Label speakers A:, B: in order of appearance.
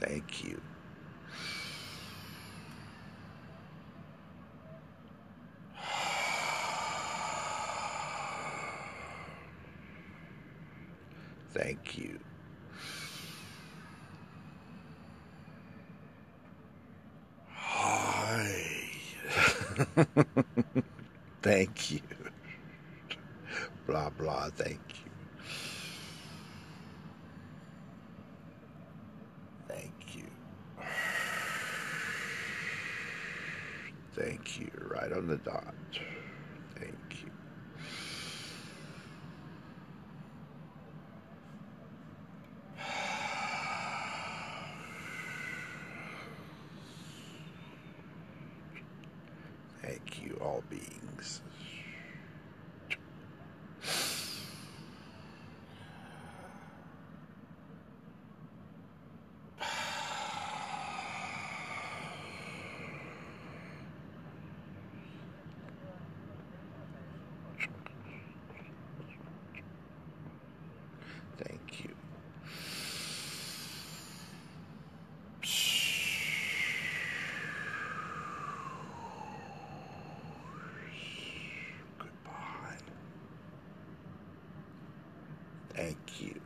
A: Thank you. Thank you. Hi. thank you. Blah, blah, thank you. Thank you. Thank you. Right on the dot. Thank you. Thank you, all beings. Thank you. Goodbye. Thank you.